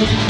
Thank you.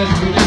Thank you.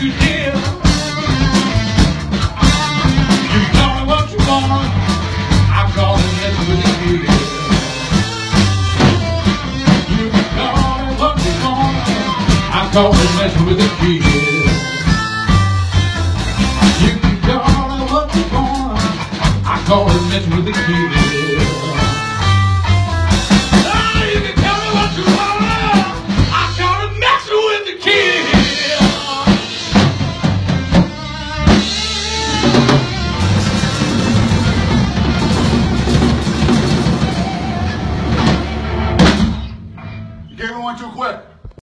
you can me what you want. I'm gonna do You me what you want. I'm mess with the kid. You can call it what you want. I'm gonna mess with the kid.